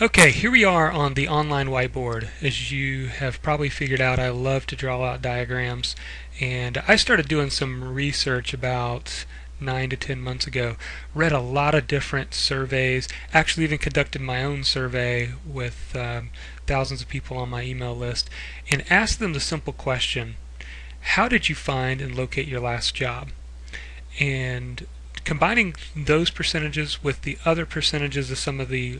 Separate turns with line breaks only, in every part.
Okay, here we are on the online whiteboard. As you have probably figured out, I love to draw out diagrams, and I started doing some research about nine to ten months ago. Read a lot of different surveys, actually even conducted my own survey with um, thousands of people on my email list, and asked them the simple question, how did you find and locate your last job? And combining those percentages with the other percentages of some of the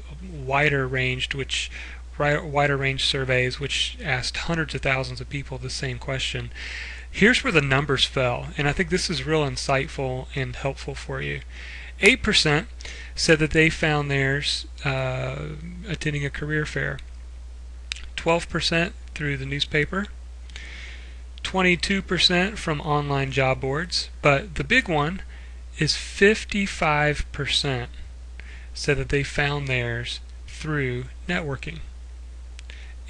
wider ranged, which wider range surveys, which asked hundreds of thousands of people the same question, here's where the numbers fell, and I think this is real insightful and helpful for you. 8% said that they found theirs uh, attending a career fair. 12% through the newspaper. 22% from online job boards, but the big one is 55% said that they found theirs through networking.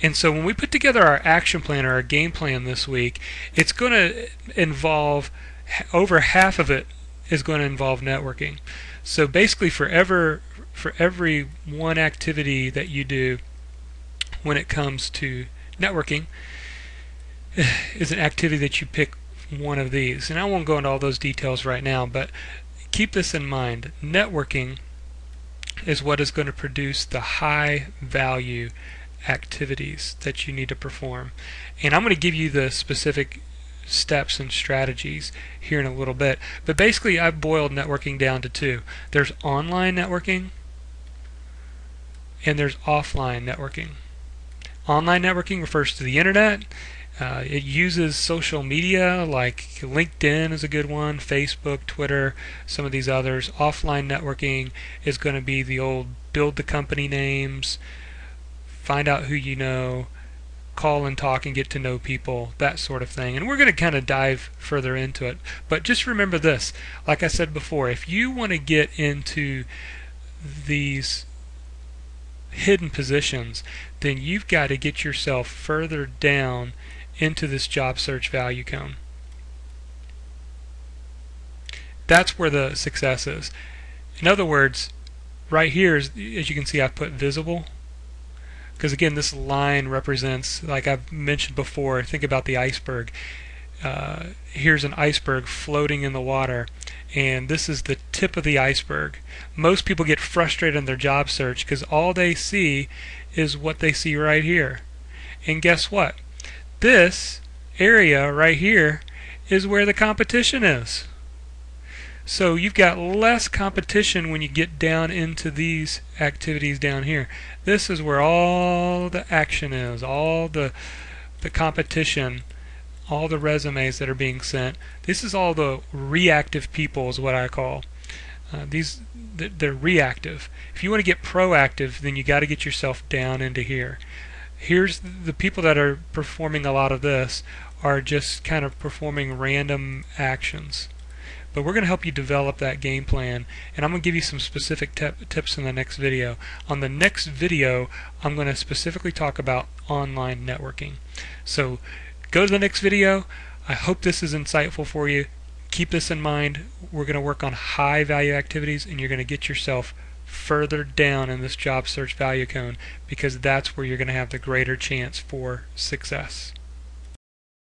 And so when we put together our action plan or our game plan this week, it's going to involve over half of it is going to involve networking. So basically for ever for every one activity that you do when it comes to networking is an activity that you pick one of these. And I won't go into all those details right now, but keep this in mind. Networking is what is going to produce the high value activities that you need to perform. And I'm going to give you the specific steps and strategies here in a little bit. But basically, I've boiled networking down to two. There's online networking and there's offline networking. Online networking refers to the internet uh, it uses social media like LinkedIn is a good one, Facebook, Twitter, some of these others. Offline networking is going to be the old build the company names, find out who you know, call and talk and get to know people, that sort of thing. And we're going to kind of dive further into it. But just remember this like I said before, if you want to get into these hidden positions, then you've got to get yourself further down into this job search value cone. That's where the success is. In other words, right here, is, as you can see, I've put visible. Because again, this line represents, like I've mentioned before, think about the iceberg. Uh, here's an iceberg floating in the water, and this is the tip of the iceberg. Most people get frustrated in their job search because all they see is what they see right here. And guess what? This area right here is where the competition is. So you've got less competition when you get down into these activities down here. This is where all the action is, all the the competition, all the resumes that are being sent. This is all the reactive people is what I call. Uh, these they're reactive. If you want to get proactive, then you got to get yourself down into here here's the people that are performing a lot of this are just kind of performing random actions. But we're going to help you develop that game plan, and I'm going to give you some specific tips in the next video. On the next video, I'm going to specifically talk about online networking. So go to the next video. I hope this is insightful for you. Keep this in mind. We're going to work on high value activities, and you're going to get yourself further down in this job search value cone because that's where you're going to have the greater chance for success.